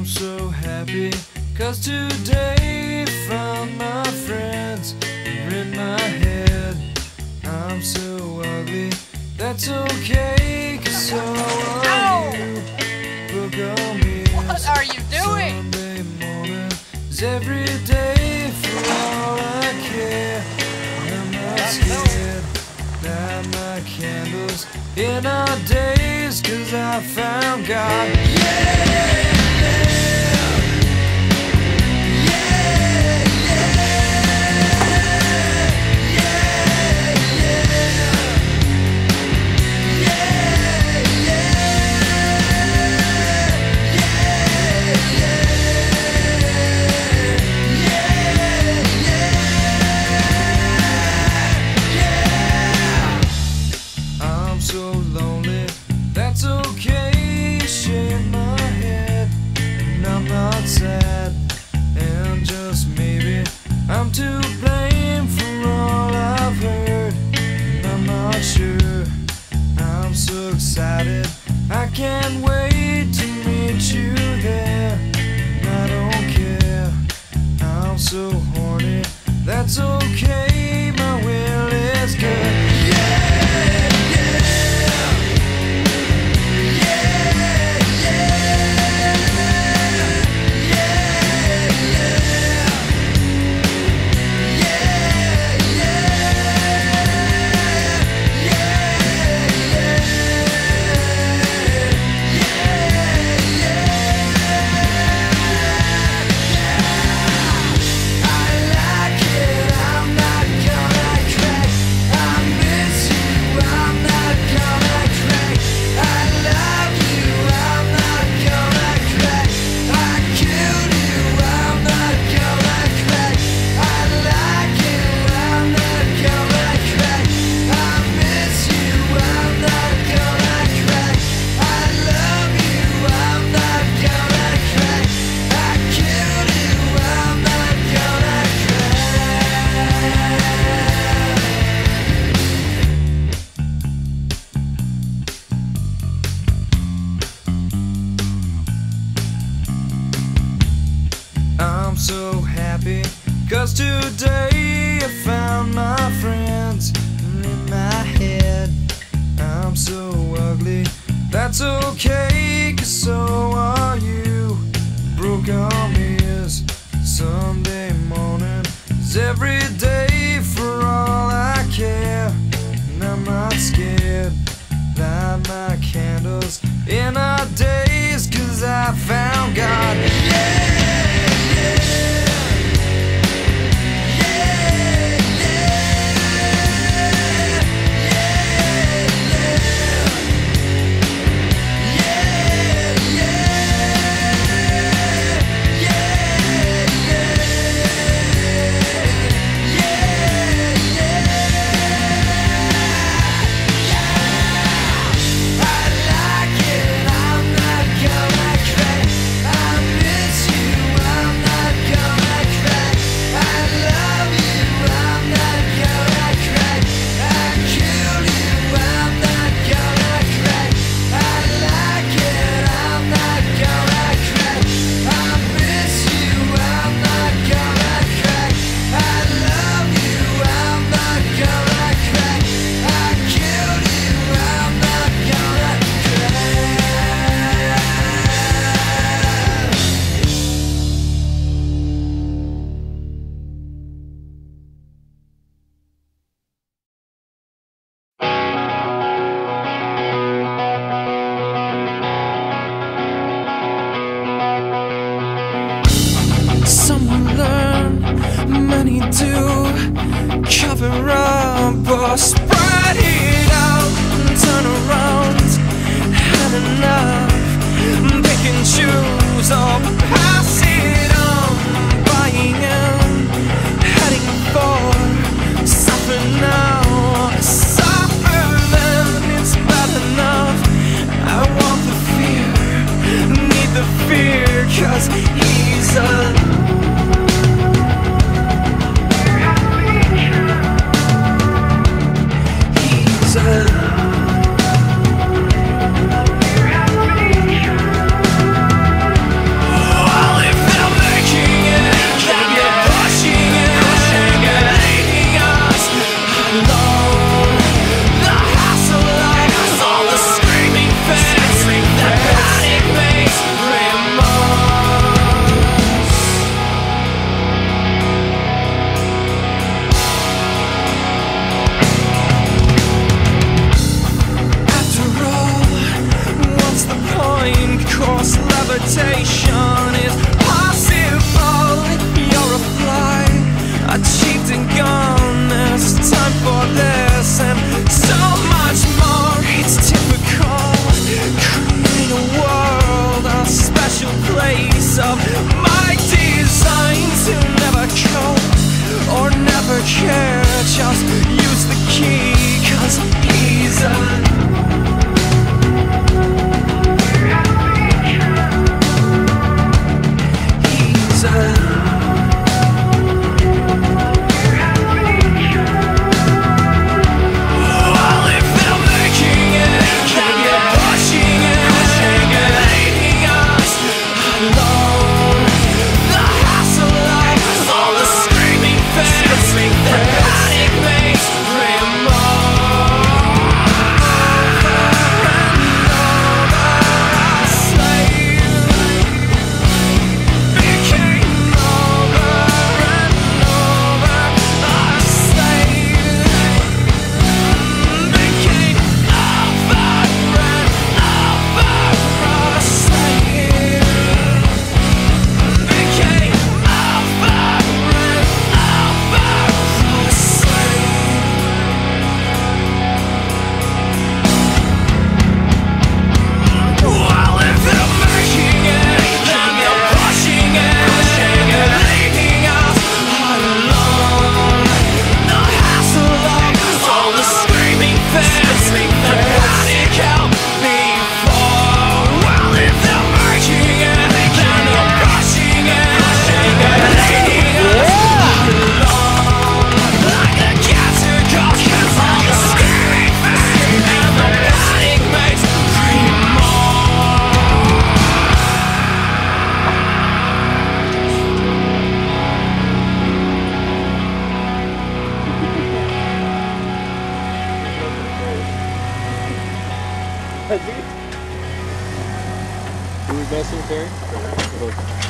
I'm so happy, cause today found my friends are in my head. I'm so ugly, that's okay, cause so are you. Book on me. What are you doing? Sunday morning is every day for all I care. I'm not scared. Light my candles in our days, cause I found God. That's okay, do cover up or spread it out and turn around. Had enough, pick and choose or Who's messing with Terry?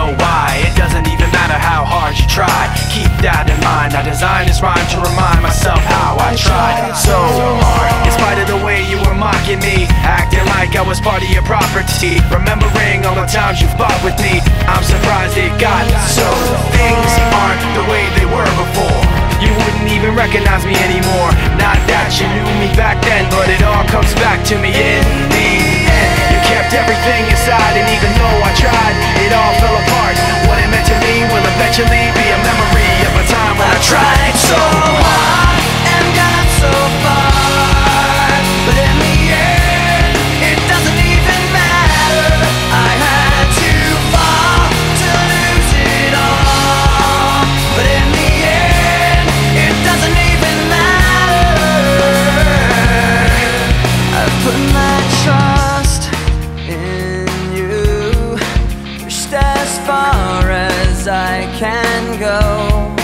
know why. It doesn't even matter how hard you try. Keep that in mind. I designed this rhyme to remind myself how I tried so hard. In spite of the way you were mocking me, acting like I was part of your property. Remembering all the times you fought with me, I'm surprised it got so. Things aren't the way they were before. You wouldn't even recognize me anymore. Not that you knew me back then, but it all comes back to me in the end. You kept everything inside, and even though I tried, me I can go.